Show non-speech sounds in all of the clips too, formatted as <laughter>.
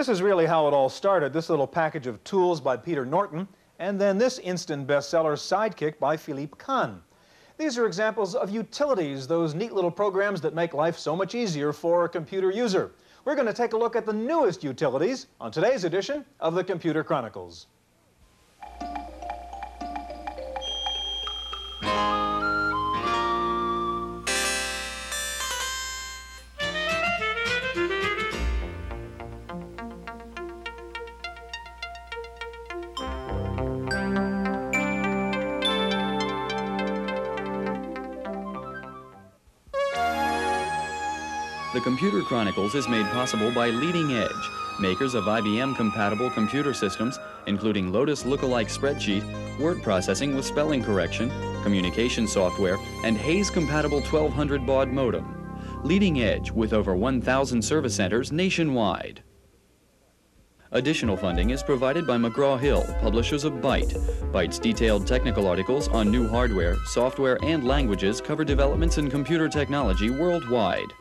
This is really how it all started, this little package of tools by Peter Norton, and then this instant bestseller, Sidekick by Philippe Kahn. These are examples of utilities, those neat little programs that make life so much easier for a computer user. We're going to take a look at the newest utilities on today's edition of the Computer Chronicles. The Computer Chronicles is made possible by Leading Edge, makers of IBM-compatible computer systems, including Lotus Lookalike Spreadsheet, word processing with spelling correction, communication software, and Hayes-compatible 1200 baud modem. Leading Edge with over 1,000 service centers nationwide. Additional funding is provided by McGraw-Hill, publishers of Byte. Byte's detailed technical articles on new hardware, software, and languages cover developments in computer technology worldwide.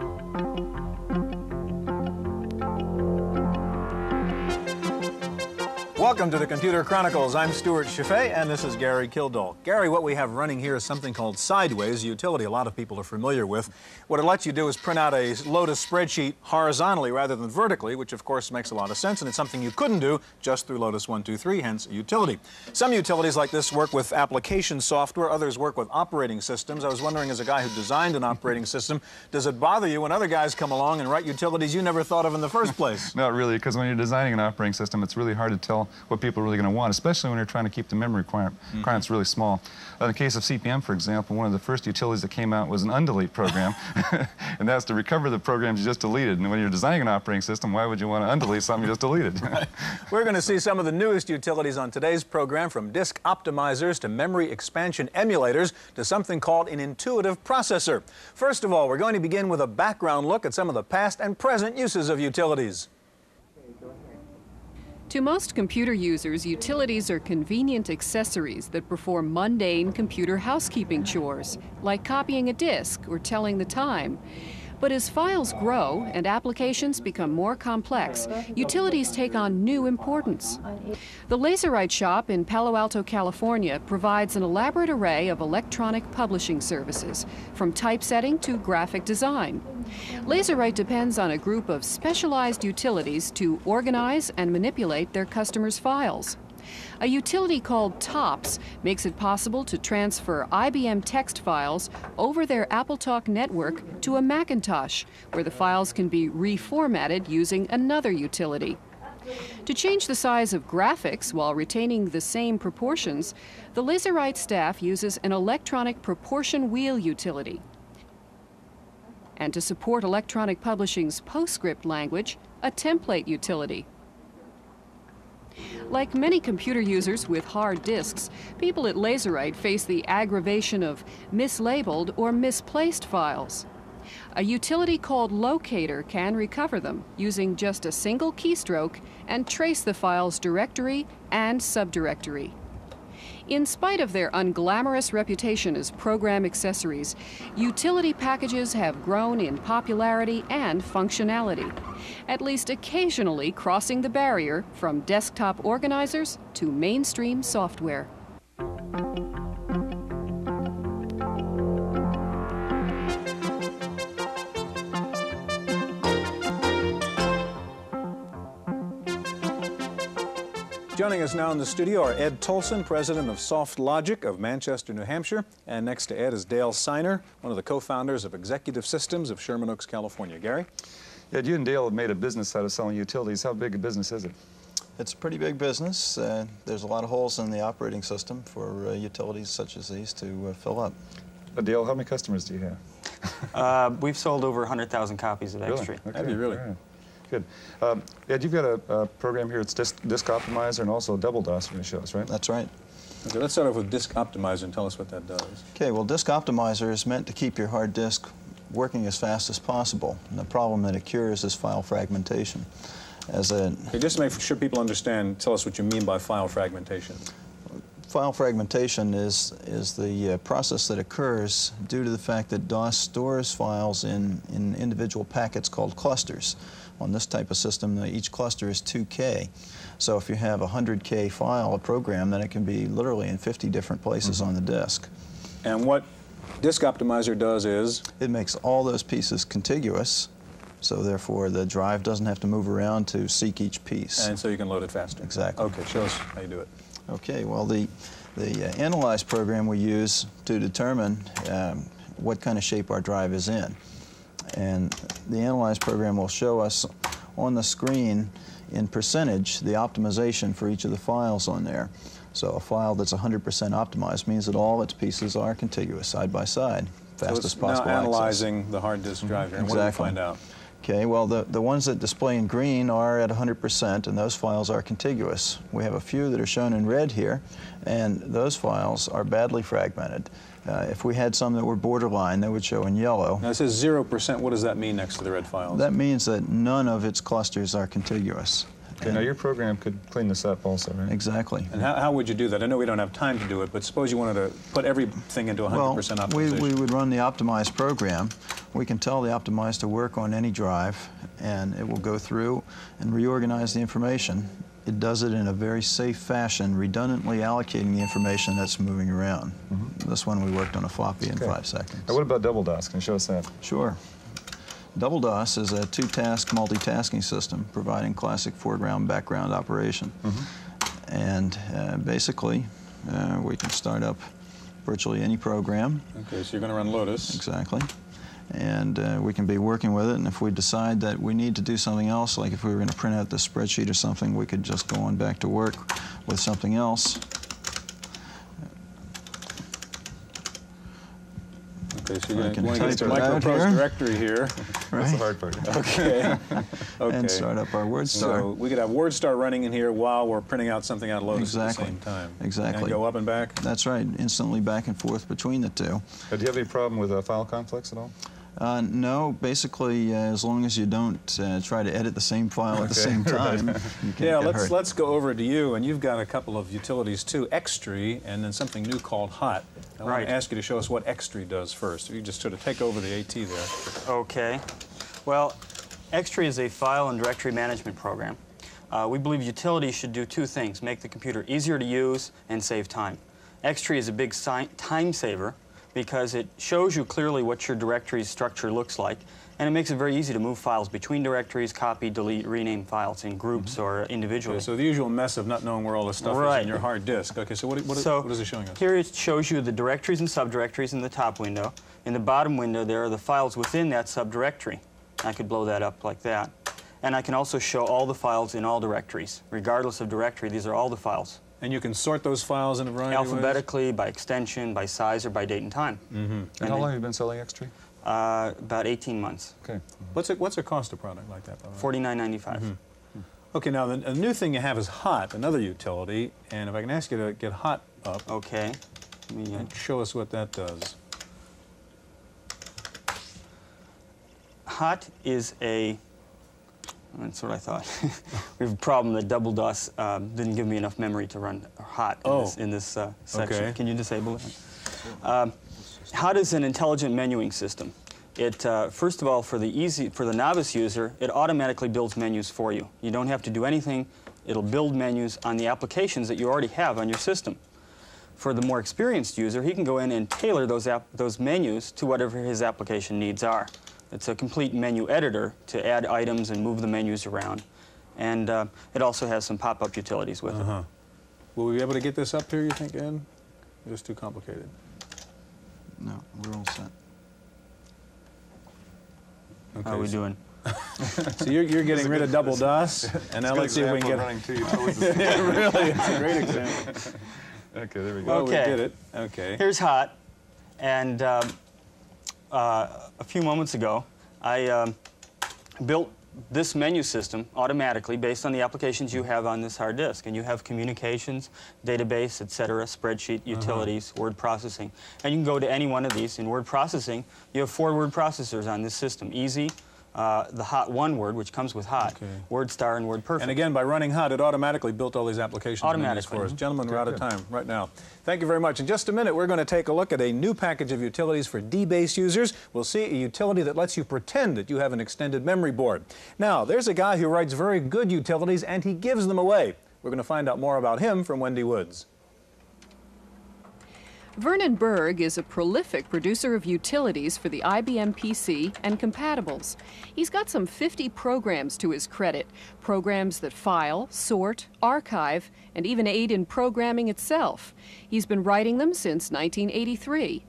Welcome to the Computer Chronicles. I'm Stewart Cheifet, and this is Gary Kildall. Gary, what we have running here is something called Sideways, a utility a lot of people are familiar with. What it lets you do is print out a Lotus spreadsheet horizontally rather than vertically, which of course makes a lot of sense, and it's something you couldn't do just through Lotus 123, hence a utility. Some utilities like this work with application software, others work with operating systems. I was wondering, as a guy who designed an operating <laughs> system, does it bother you when other guys come along and write utilities you never thought of in the first place? <laughs> Not really, because when you're designing an operating system, it's really hard to tell what people are really going to want, especially when you're trying to keep the memory requirement, mm -hmm. requirements really small. Uh, in the case of CP/M, for example, one of the first utilities that came out was an undelete program, <laughs> and that's to recover the programs you just deleted. And when you're designing an operating system, why would you want to undelete something you just deleted? <laughs> right. We're going to see some of the newest utilities on today's program, from disk optimizers to memory expansion emulators to something called an intuitive processor. First of all, we're going to begin with a background look at some of the past and present uses of utilities. To most computer users, utilities are convenient accessories that perform mundane computer housekeeping chores, like copying a disk or telling the time. But as files grow and applications become more complex, utilities take on new importance. The Laserite shop in Palo Alto, California provides an elaborate array of electronic publishing services, from typesetting to graphic design. Laserite depends on a group of specialized utilities to organize and manipulate their customers' files. A utility called TOPS makes it possible to transfer IBM text files over their AppleTalk network to a Macintosh, where the files can be reformatted using another utility. To change the size of graphics while retaining the same proportions, the Laserite staff uses an electronic proportion wheel utility. And to support electronic publishing's PostScript language, a template utility. Like many computer users with hard disks, people at Laserite face the aggravation of mislabeled or misplaced files. A utility called Locator can recover them using just a single keystroke and trace the file's directory and subdirectory. In spite of their unglamorous reputation as program accessories, utility packages have grown in popularity and functionality, at least occasionally crossing the barrier from desktop organizers to mainstream software. Joining us now in the studio are Ed Tolson, president of Soft Logic of Manchester, New Hampshire. And next to Ed is Dale Siner, one of the co-founders of Executive Systems of Sherman Oaks, California. Gary? Ed, you and Dale have made a business out of selling utilities. How big a business is it? It's a pretty big business. Uh, there's a lot of holes in the operating system for uh, utilities such as these to uh, fill up. Uh, Dale, how many customers do you have? Uh, we've sold over 100,000 copies of really? Extreme. Okay. Have you really? Good. Um, Ed, you've got a, a, program here. It's Disk, Disk Optimizer and also Double DOS you're going to show us, right? That's right. Okay, let's start off with Disk Optimizer and tell us what that does. Okay, well, Disk Optimizer is meant to keep your hard disk working as fast as possible. And the problem that it cures is file fragmentation. As a, okay, just to make sure people understand, tell us what you mean by file fragmentation. File fragmentation is, is the uh, process that occurs due to the fact that DOS stores files in, in individual packets called clusters. On this type of system, each cluster is 2K. So if you have a 100K file, a program, then it can be literally in 50 different places on the disk. And what Disk Optimizer does is, It makes all those pieces contiguous, so therefore the drive doesn't have to move around to seek each piece. and so you can load it faster. Exactly. Okay, show us how you do it. Okay, well, the, the uh, Analyze program we use to determine um, what kind of shape our drive is in. And the Analyze program will show us on the screen in percentage the optimization for each of the files on there. So a file that's 100% optimized means that all its pieces are contiguous, side by side, So fastest it's possible now access. analyzing the hard disk drive here. And what do we Exactly. find out? Okay, well, the, the ones that display in green are at 100%, and those files are contiguous. We have a few that are shown in red here, and those files are badly fragmented. Uh, if we had some that were borderline, they would show in yellow. Now it says 0%. What does that mean next to the red files? That means that none of its clusters are contiguous. Okay, now your program could clean this up also, right? Exactly. and how, how would you do that? I know we don't have time to do it, but suppose you wanted to put everything into 100% Well, we, optimization. we would run the optimized program. We can tell the optimized to work on any drive, and it will go through and reorganize the information. It does it in a very safe fashion, redundantly allocating the information that's moving around. This one we worked on a floppy in Mm-hmm. Five seconds. Now what about double DOS? Can you show us that? Sure. Double DOS is a two-task multitasking system providing classic foreground background operation. And uh, basically, uh, we can start up virtually any program okay, so you're going to run Lotus. Exactly. And uh, we can be working with it, and if we decide that we need to do something else, like if we were going to print out the spreadsheet or something, we could just go on back to work with something else. Okay, so you're going can to type get the microprose here. directory here. <laughs> That's the Right. hard part. <laughs> Okay. <laughs> okay. And start up our WordStar. So we could have WordStar running in here while we're printing out something out of Lotus Exactly. at the same time. Exactly. And go up and back. That's right, instantly back and forth between the two. Uh, do you have any problem with uh, file conflicts at all? Uh, no, basically, uh, as long as you don't uh, try to edit the same file at the same <laughs> time, you <laughs> can't Yeah, get let's hurt. let's go over to you, and you've got a couple of utilities too, Xtree, and then something new called Hot. I want to ask you to show us what Xtree does first. You just sort of take over the AT there. Okay. Well, Xtree is a file and directory management program. Uh, we believe utilities should do two things, make the computer easier to use and save time. Xtree is a big si time saver because it shows you clearly what your directory structure looks like, and it makes it very easy to move files between directories, copy, delete, rename files in groups mm-hmm. or individually. Okay, so the usual mess of not knowing where all the stuff is Right. in your hard disk. Okay, so what, what, So what is it showing us? Here it shows you the directories and subdirectories in the top window. In the bottom window, there are the files within that subdirectory. I could blow that up like that. And I can also show all the files in all directories. Regardless of directory, these are all the files. And you can sort those files in a variety of ways? Alphabetically, by extension, by size, or by date and time. And, how then- long have you been selling Xtree? Uh, about 18 months. Okay. What's it, what's it cost of a product like that? By the way? 49.95. Mm-hmm. Okay, now the, the new thing you have is Hot, another utility, and if I can ask you to get Hot up, Okay. Let me, uh, show us what that does. Hot is a. That's what I thought. <laughs> we have a problem that Double DOS um, didn't give me enough memory to run Hot in Oh. this, in this uh, section. Okay. Can you disable it? Um, Hot is an intelligent menuing system. It uh, first of all, for the easy, for the novice user, it automatically builds menus for you. You don't have to do anything. It'll build menus on the applications that you already have on your system. For the more experienced user, he can go in and tailor those, app, those menus to whatever his application needs are. It's a complete menu editor to add items and move the menus around. And uh, it also has some pop-up utilities with Uh-huh. Will we be able to get this up here, you think, Ed? Or It's too complicated. No, we're all set. Okay, How are we so- doing? <laughs> So you're, you're getting rid of double DOS, <laughs> and now let's see if we can get. running two utilities. <laughs> really, it's a great example. okay, there we go. Well, Okay. we did it. Okay. Here's Hot. And um, uh, a few moments ago, I um, built this menu system automatically based on the applications you have on this hard disk. And you have communications, database, et cetera, spreadsheet, utilities, word processing. And you can go to any one of these. In word processing, you have four word processors on this system. Easy, uh, the Hot One word, which comes with Hot, Okay. WordStar and WordPerfect. And again, by running hot, it automatically built all these applications and Automatically. for us. Mhm. Gentlemen, we're out of time right now. Thank you very much. In just a minute, we're going to take a look at a new package of utilities for D-base users. We'll see a utility that lets you pretend that you have an extended memory board. Now, there's a guy who writes very good utilities, and he gives them away. We're going to find out more about him from Wendy Woods. Vernon Buerg is a prolific producer of utilities for the IBM PC and compatibles. He's got some 50 programs to his credit, programs that file, sort, archive, and even aid in programming itself. He's been writing them since 1983.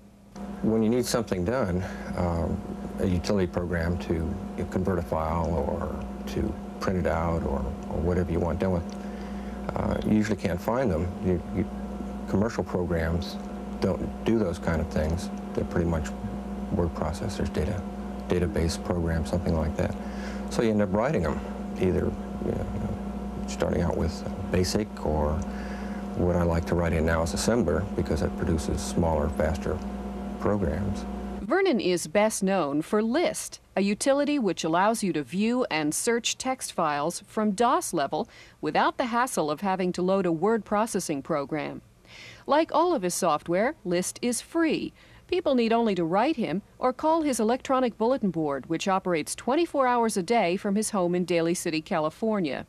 When you need something done, um, a utility program to convert a file or to print it out or, or whatever you want done with, uh, you usually can't find them. You, you, commercial programs don't do those kind of things. They're pretty much word processors, data, database programs, something like that. So you end up writing them, either you know, starting out with BASIC or what I like to write in now is assembler because it produces smaller, faster programs. Vernon is best known for List, a utility which allows you to view and search text files from DOS level without the hassle of having to load a word processing program. Like all of his software, List is free. People need only to write him or call his electronic bulletin board, which operates 24 hours a day from his home in Daly City, California.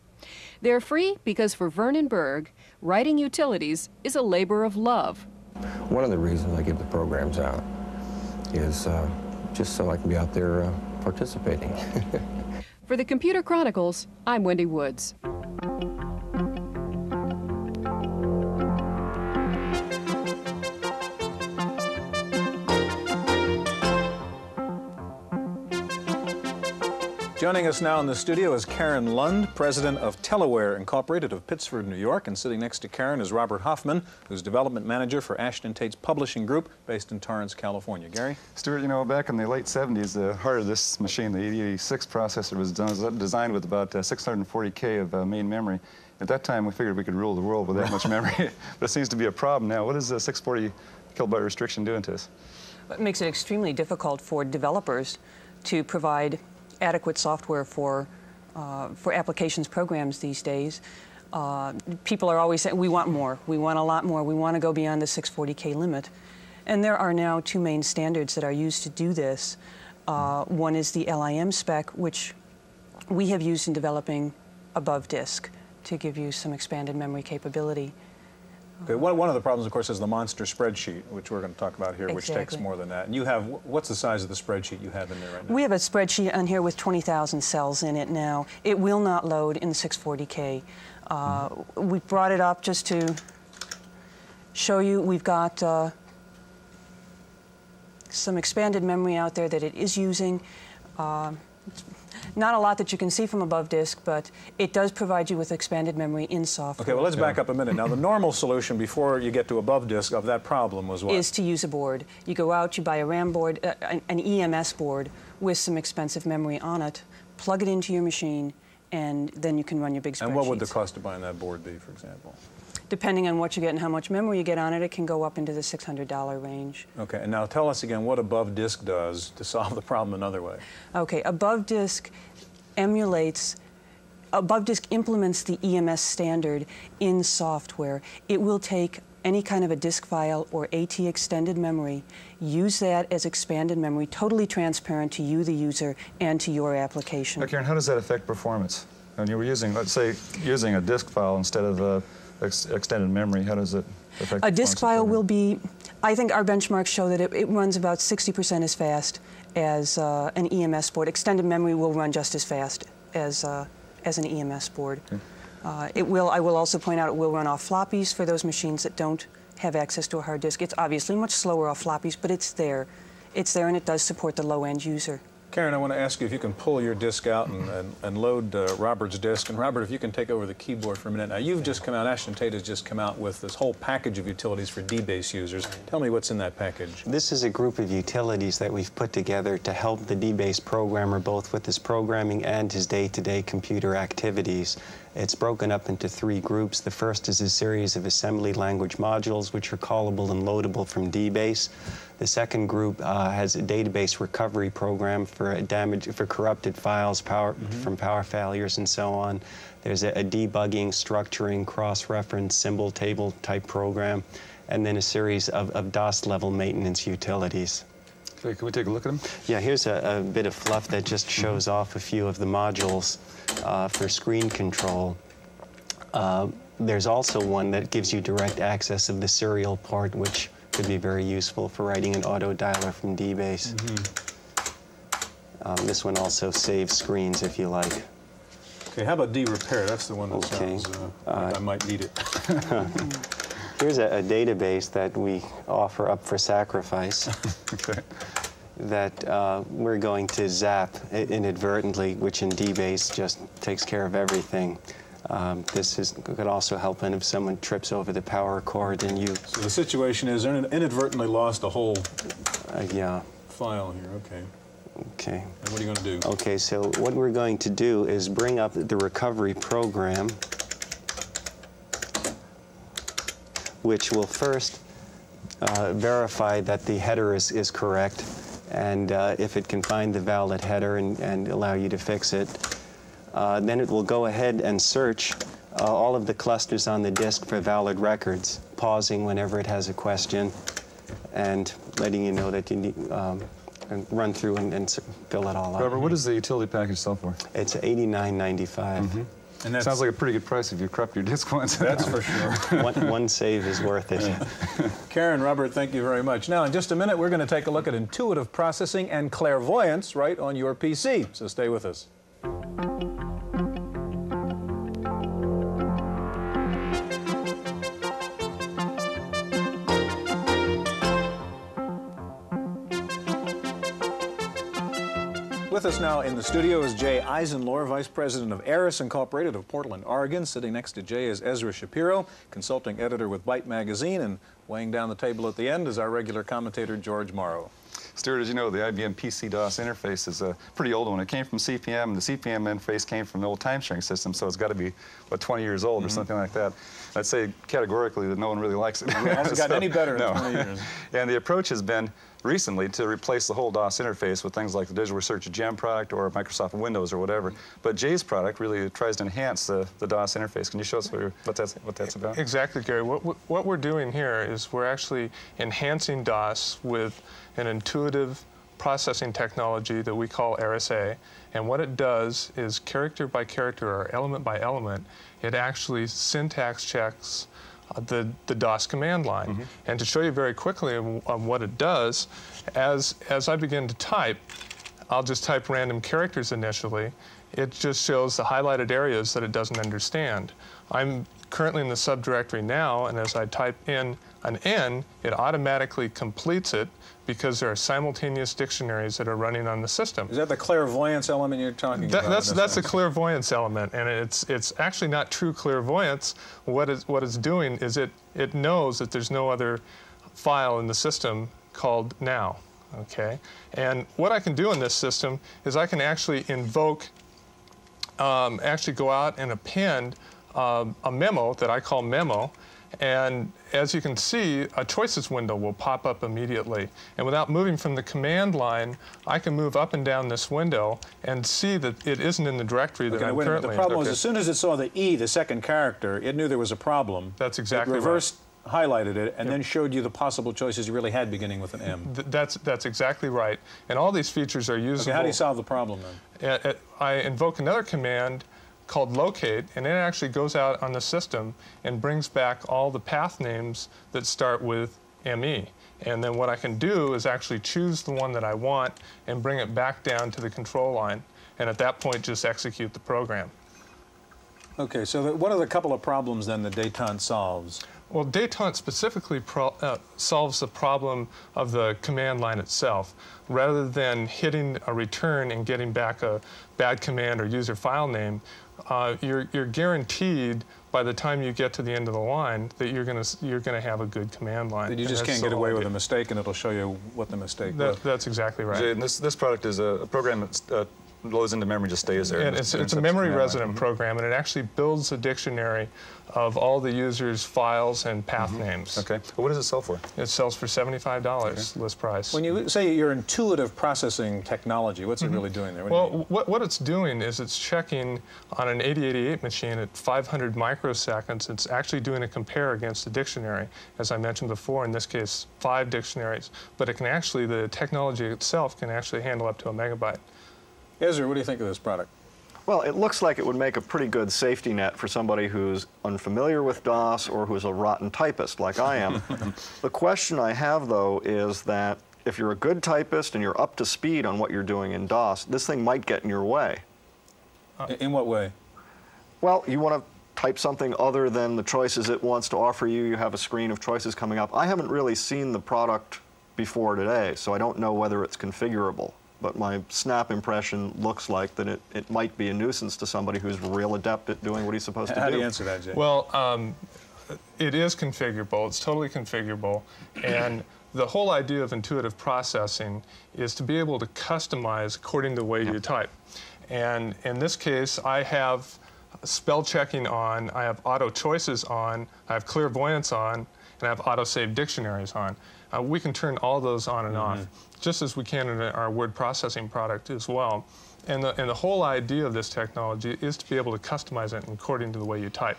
They're free because for Vernon Buerg, writing utilities is a labor of love. One of the reasons I give the programs out is uh, just so I can be out there uh, participating. <laughs> For the Computer Chronicles, I'm Wendy Woods. Joining us now in the studio is Karen Lund, president of Teleware Incorporated of Pittsford, New York. And sitting next to Karen is Robert Hoffman, who's development manager for Ashton Tate's publishing group based in Torrance, California. Gary? Stewart, you know, back in the late 70s, the heart of this machine, the 8086 processor, was designed with about uh, 640K of uh, main memory. At that time, we figured we could rule the world with that much <laughs> memory, but it seems to be a problem now. What is the 640 kilobyte restriction doing to us? It makes it extremely difficult for developers to provide adequate software for, uh, for applications programs these days. Uh, people are always saying, we want more, we want a lot more, we want to go beyond the 640K limit. And there are now two main standards that are used to do this. Uh, one is the LIM spec, which we have used in developing above disk to give you some expanded memory capability. Okay, one, one of the problems, of course, is the monster spreadsheet, which we're going to talk about here, which takes more than that. And you have, what's the size of the spreadsheet you have in there right now? We have a spreadsheet on here with 20,000 cells in it now. It will not load in 640K. Uh, we brought it up just to show you we've got uh, some expanded memory out there that it is using. Uh, not a lot that you can see from above disk, but it does provide you with expanded memory in software. Okay, well, let's back up a minute. Now, the <laughs> normal solution before you get to above disk of that problem was what? is to use a board. You go out, you buy a RAM board, uh, an, an EMS board with some expensive memory on it, plug it into your machine, and then you can run your big spreadsheets. and what would the cost of buying that board be, for example? Depending on what you get and how much memory you get on it, it can go up into the $600 range. Okay, and now tell us again what above disk does to solve the problem another way. Okay, above disk emulates, above disk implements the EMS standard in software. It will take any kind of a disk file or AT extended memory, use that as expanded memory, totally transparent to you, the user, and to your application. Now, Karen, how does that affect performance? When you were using, let's say, using a disk file instead of uh, ex extended memory, how does it affect A disk file will be, I think our benchmarks show that it, it runs about 60% as fast as uh, an EMS board. Extended memory will run just as fast as, uh, as an EMS board. Uh, it will, I will also point out, it will run off floppies for those machines that don't have access to a hard disk. It's obviously much slower off floppies, but it's there. It's there and it does support the low-end user. Karen, I want to ask you if you can pull your disk out and, and, and load uh, Robert's disk. And Robert, if you can take over the keyboard for a minute. Now, you've just come out, Ashton Tate has just come out with this whole package of utilities for D-base users. Tell me what's in that package. This is a group of utilities that we've put together to help the D-Base programmer both with his programming and his day-to-day computer activities. It's broken up into three groups. The first is a series of assembly language modules, which are callable and loadable from DBase. The second group uh, has a database recovery program for damage for corrupted files, power, from power failures, and so on. There's a, a debugging, structuring, cross-reference, symbol table type program, and then a series of, of DOS level maintenance utilities. Okay, can we take a look at them? Yeah, here's a, a bit of fluff that just shows off a few of the modules uh, for screen control. Uh, there's also one that gives you direct access of the serial port, which could be very useful for writing an auto dialer from DBase. Um, this one also saves screens if you like. Okay, how about D repair? That's the one that Okay. sounds uh, like I might need it. <laughs> <laughs> Here's a, a database that we offer up for sacrifice. <laughs> Okay. that uh, we're going to zap inadvertently, which in DBase just takes care of everything. Um, this is, could also help in if someone trips over the power cord and you, So the situation is inadvertently lost a whole uh, yeah, file here. Okay. okay. And what are you going to do? Okay, so what we're going to do is bring up the recovery program, which will first uh, verify that the header is, is correct, and uh, if it can find the valid header and, and allow you to fix it, uh, then it will go ahead and search uh, all of the clusters on the disk for valid records, pausing whenever it has a question, and letting you know that you need, um, and run through and, and fill it all out. Robert, what does the utility package sell for? It's eighty-nine ninety-five. And that's, Sounds like a pretty good price if you corrupt your disk once. that's for sure. <laughs> one, one save is worth it. <laughs> Karen, Robert, thank you very much. Now, in just a minute, we're going to take a look at intuitive processing and clairvoyance right on your PC. So stay with us. With us now in the studio is Jay Eisenlohr, Vice President of Eris Incorporated of Portland, Oregon. Sitting next to Jay is Ezra Shapiro, consulting editor with Byte Magazine, and weighing down the table at the end is our regular commentator, George Morrow. Stuart, as you know, the IBM PC-DOS interface is a pretty old one. It came from CPM, and the CPM interface came from the old time-sharing system, so it's got to be, what, 20 years old or mm-hmm. something like that. I'd say categorically that no one really likes it. <laughs> It hasn't gotten <laughs> any better in no. 20 years. <laughs> and the approach has been recently to replace the whole DOS interface with things like the Digital Research Gem product or Microsoft Windows or whatever. But Jay's product really tries to enhance the, the DOS interface. Can you show us what, what, that's, what that's about? Exactly, Gary. What, what- we're doing here is we're actually enhancing DOS with an intuitive processing technology that we call RSA. And what it does is character by character or element by element, it actually syntax checks Uh, the, the DOS command line. Mm-hmm. And to show you very quickly on, on what it does, as, as I begin to type, I'll just type random characters initially. It just shows the highlighted areas that it doesn't understand. I'm currently in the subdirectory now, and as I type in an N, it automatically completes it because there are simultaneous dictionaries that are running on the system. Is that the clairvoyance element you're talking That, about? that's that's a clairvoyance element, and it's it's actually not true clairvoyance. What is what it's doing is it it knows that there's no other file in the system called now. Okay, and what I can do in this system is I can actually invoke, um, actually go out and append um, a memo that I call memo. And as you can see, a choices window will pop up immediately. And without moving from the command line, I can move up and down this window and see that it isn't in the directory that Okay, I'm wait a minute. currently The problem in. was as soon as it saw the E, the second character, it knew there was a problem. That's exactly It right. reversed, highlighted it, and then showed you the possible choices you really had beginning with an M. Th- That's, that's exactly right. And all these features are usable. Okay, how do you solve the problem then? I invoke another command called locate, and it actually goes out on the system and brings back all the path names that start with ME. And then what I can do is actually choose the one that I want and bring it back down to the control line. And at that point, just execute the program. Okay, so the, what are the couple of problems then that detente solves? Well, detente specifically uh, solves the problem of the command line itself. Rather than hitting a return and getting back a bad command or user file name, uh, you're, you're guaranteed by the time you get to the end of the line that you're going to you're going to have a good command line. You just can't get away with a mistake and it'll show you what the mistake That, was. that's exactly right. Jay, and this, this product is a, a program that uh, loads into memory just stays there. And it's, it's a memory resident program, and it actually builds a dictionary of all the user's files and path mm-hmm. names. Okay. Well, what does it sell for? It sells for $75 list price. When you say your intuitive processing technology, what's it mm-hmm. really doing there? What do? Well, what, what it's doing is it's checking on an 8088 machine at 500 microseconds. It's actually doing a compare against the dictionary. As I mentioned before, in this case, five dictionaries. But it can actually, the technology itself can actually handle up to a megabyte. Ezra, what do you think of this product? Well, it looks like it would make a pretty good safety net for somebody who's unfamiliar with DOS or who's a rotten typist like I am. <laughs> the question I have, though, is that if you're a good typist and you're up to speed on what you're doing in DOS, this thing might get in your way. In- in what way? Well, you want to type something other than the choices it wants to offer you. You have a screen of choices coming up. I haven't really seen the product before today, so I don't know whether it's configurable. But my snap impression looks like that it, it might be a nuisance to somebody who's real adept at doing what he's supposed to How do. do you answer that, Jay? Well, um, it is configurable. It's totally configurable. And the whole idea of intuitive processing is to be able to customize according to the way you type. And in this case, I have spell checking on, I have auto choices on, I have clairvoyance on, and I have auto save dictionaries on. Uh, we can turn all those on and off, just as we can in our word processing product as well. And the, and the whole idea of this technology is to be able to customize it according to the way you type.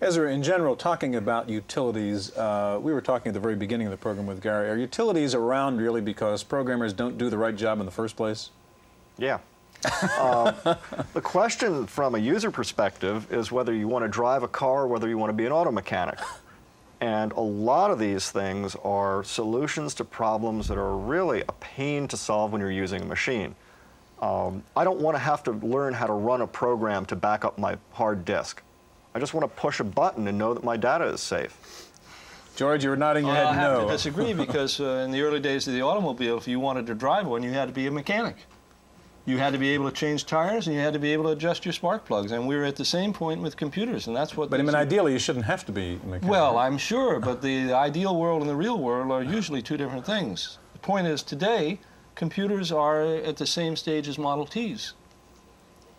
Ezra, in general, talking about utilities, uh, we were talking at the very beginning of the program with Gary. Are utilities around really because programmers don't do the right job in the first place? Yeah. um, <laughs> the question from a user perspective is whether you want to drive a car or whether you want to be an auto mechanic. And a lot of these things are solutions to problems that are really a pain to solve when you're using a machine. Um, I don't want to have to learn how to run a program to back up my hard disk. I just want to push a button and know that my data is safe. George, you were nodding your Well, head I have no. to disagree <laughs> because uh, in the early days of the automobile, if you wanted to drive one, you had to be a mechanic. You had to be able to change tires and you had to be able to adjust your spark plugs. And we were at the same point with computers, and that's what. But I mean, ideally, you shouldn't have to be a mechanic. Well, I'm sure, but the ideal world and the real world are usually two different things. The point is, today, computers are at the same stage as Model Ts.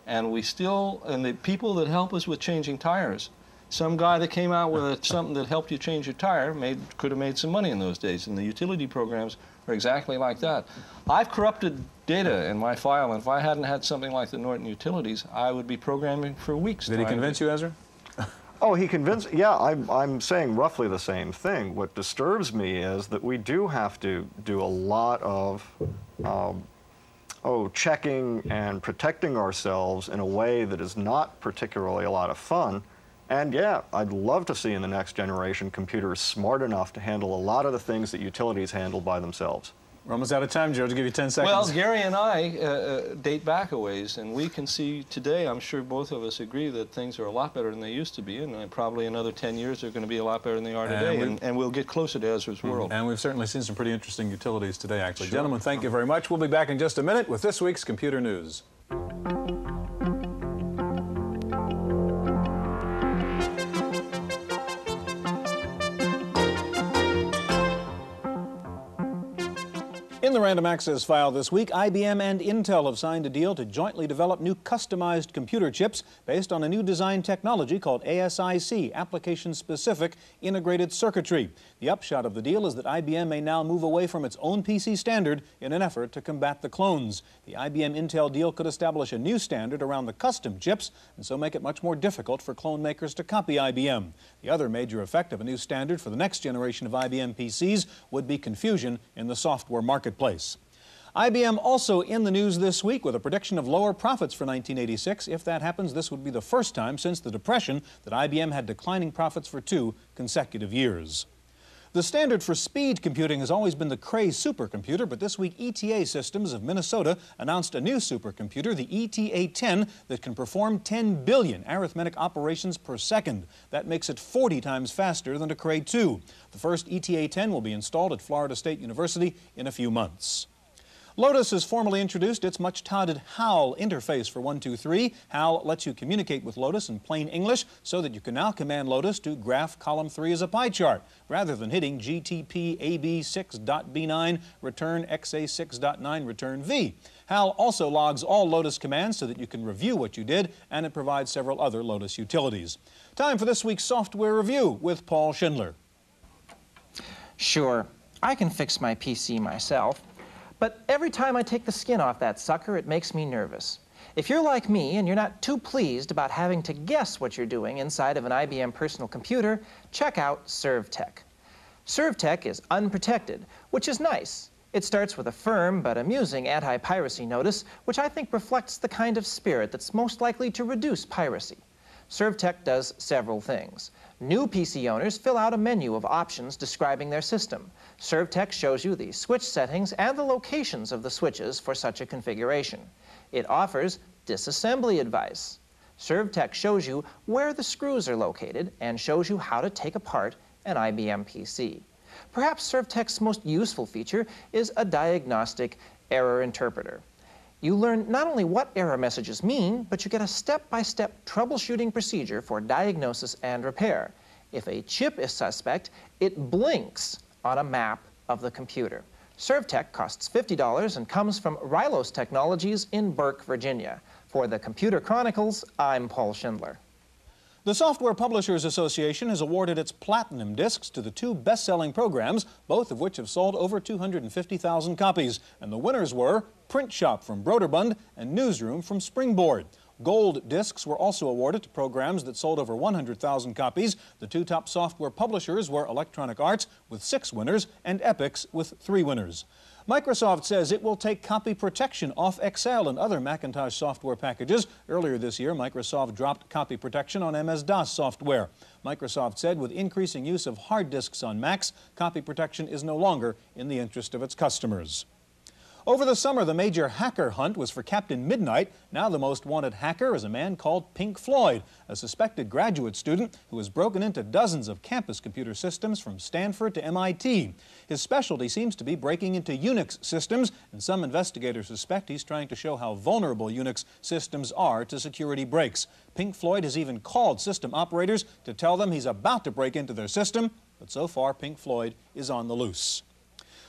And we still, and the people that help us with changing tires, some guy that came out with a, <laughs> something that helped you change your tire made, could have made some money in those days. And the utility programs are exactly like that. I've corrupted data in my file, and if I hadn't had something like the Norton Utilities, I would be programming for weeks. Did he convince you, Ezra? <laughs> Oh, he convinced. Yeah, I'm, I'm saying roughly the same thing. What disturbs me is that we do have to do a lot of, um, oh, checking and protecting ourselves in a way that is not particularly a lot of fun. And yeah, I'd love to see in the next generation computers smart enough to handle a lot of the things that utilities handle by themselves. We're almost out of time, George. I'll give you 10 seconds. Well, Gary and I uh, uh, date back a ways, and we can see today, I'm sure both of us agree that things are a lot better than they used to be, and uh, probably another 10 years they're going to be a lot better than they are today, we- and, and we'll get closer to Ezra's world. And we've certainly seen some pretty interesting utilities today, actually. Sure. Gentlemen, thank you very much. We'll be back in just a minute with this week's computer news. In the Random Access file this week, IBM and Intel have signed a deal to jointly develop new customized computer chips based on a new design technology called ASIC, Application Specific Integrated Circuitry. The upshot of the deal is that IBM may now move away from its own PC standard in an effort to combat the clones. The IBM Intel deal could establish a new standard around the custom chips and so make it much more difficult for clone makers to copy IBM. The other major effect of a new standard for the next generation of IBM PCs would be confusion in the software marketplace. IBM also in the news this week with a prediction of lower profits for 1986. If that happens, this would be the first time since the Depression that IBM had declining profits for two consecutive years. The standard for speed computing has always been the Cray supercomputer, but this week ETA Systems of Minnesota announced a new supercomputer, the ETA 10, that can perform 10 billion arithmetic operations per second. That makes it 40 times faster than a Cray 2. The first ETA 10 will be installed at Florida State University in a few months. Lotus has formally introduced its much touted HAL interface for 123. HAL lets you communicate with Lotus in plain English so that you can now command Lotus to graph column 3 as a pie chart rather than hitting GTP AB6.B9 return XA6.9 return V. HAL also logs all Lotus commands so that you can review what you did and it provides several other Lotus utilities. Time for this week's software review with Paul Schindler. Sure, I can fix my PC myself. But every time I take the skin off that sucker, it makes me nervous. If you're like me and you're not too pleased about having to guess what you're doing inside of an IBM personal computer, check out ServTech. ServTech is unprotected, which is nice. It starts with a firm but amusing anti-piracy notice, which I think reflects the kind of spirit that's most likely to reduce piracy. ServTech does several things. New PC owners fill out a menu of options describing their system. ServTech shows you the switch settings and the locations of the switches for such a configuration. It offers disassembly advice. ServTech shows you where the screws are located and shows you how to take apart an IBM PC. Perhaps ServTech's most useful feature is a diagnostic error interpreter. You learn not only what error messages mean, but you get a step-by-step -step troubleshooting procedure for diagnosis and repair. If a chip is suspect, it blinks on a map of the computer. ServTech costs $50 and comes from Rylos Technologies in Burke, Virginia. For the Computer Chronicles, I'm Paul Schindler. The Software Publishers Association has awarded its platinum discs to the two best-selling programs, both of which have sold over 250,000 copies. And the winners were Print Shop from Broderbund and Newsroom from Springboard. Gold discs were also awarded to programs that sold over 100,000 copies. The two top software publishers were Electronic Arts with six winners and Epyx with three winners. Microsoft says it will take copy protection off Excel and other Macintosh software packages. Earlier this year, Microsoft dropped copy protection on MS-DOS software. Microsoft said with increasing use of hard disks on Macs, copy protection is no longer in the interest of its customers. Over the summer, the major hacker hunt was for Captain Midnight. Now the most wanted hacker is a man called Pink Floyd, a suspected graduate student who has broken into dozens of campus computer systems from Stanford to MIT. His specialty seems to be breaking into Unix systems, and some investigators suspect he's trying to show how vulnerable Unix systems are to security breaks. Pink Floyd has even called system operators to tell them he's about to break into their system, but so far Pink Floyd is on the loose.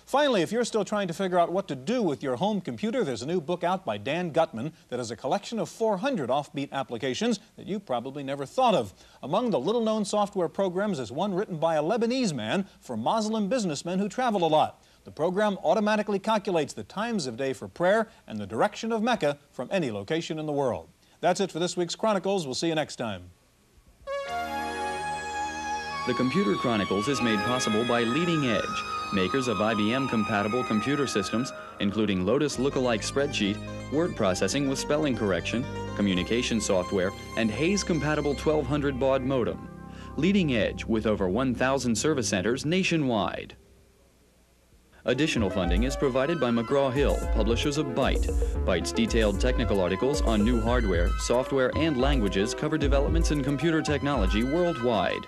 Finally, if you're still trying to figure out what to do with your home computer, there's a new book out by Dan Gutman that has a collection of 400 offbeat applications that you probably never thought of. Among the little-known software programs is one written by a Lebanese man for Muslim businessmen who travel a lot. The program automatically calculates the times of day for prayer and the direction of Mecca from any location in the world. That's it for this week's Chronicles. We'll see you next time. The Computer Chronicles is made possible by Leading Edge, makers of IBM-compatible computer systems, including Lotus Lookalike Spreadsheet, word processing with spelling correction, communication software, and Hayes-compatible 1200 baud modem. Leading Edge with over 1,000 service centers nationwide. Additional funding is provided by McGraw-Hill, publishers of Byte. Byte's detailed technical articles on new hardware, software, and languages cover developments in computer technology worldwide.